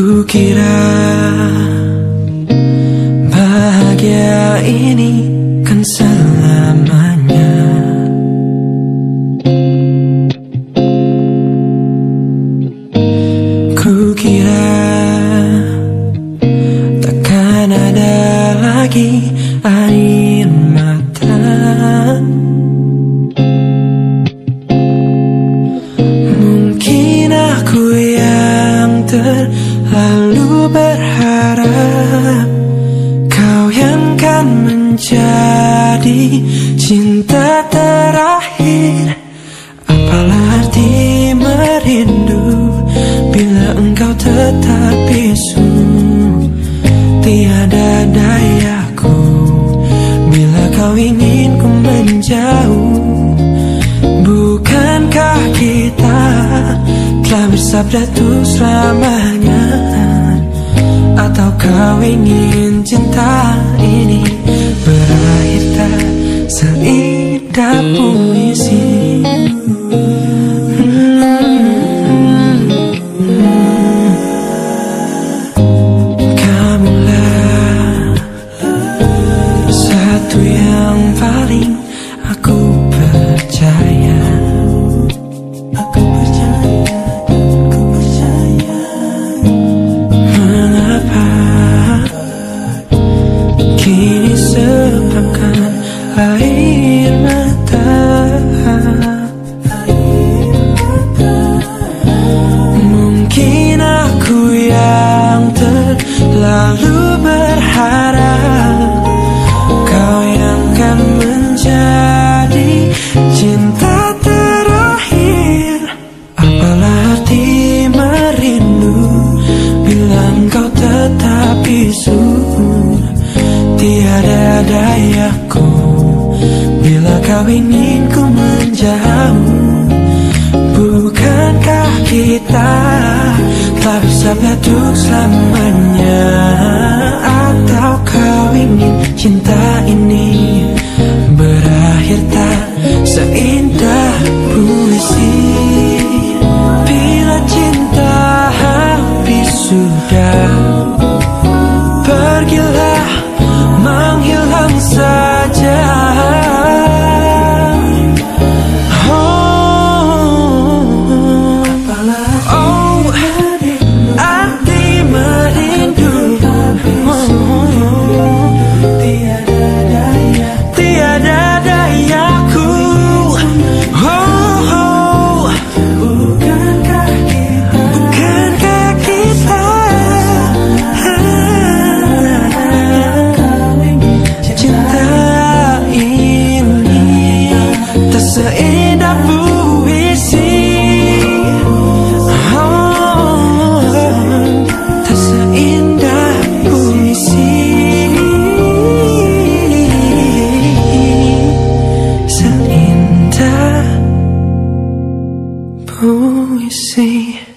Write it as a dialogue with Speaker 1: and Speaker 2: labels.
Speaker 1: Kukira bahagia ini kan selamanya. Kukira takkan ada lagi air mata. Mungkin aku yang terlalu berharap Kau yang kan menjadi cinta terakhir. Apalah arti merindu Bila engkau tetap bisu? Tiada dayaku Bila kau ingin ku menjauh. Bukankah kita telah bersabda tuh selamanya Atau kau ingin cinta Bukankah kita telah bersabda untuk selamanya? Atau kau ingin cinta ini berakhir tak seindah see.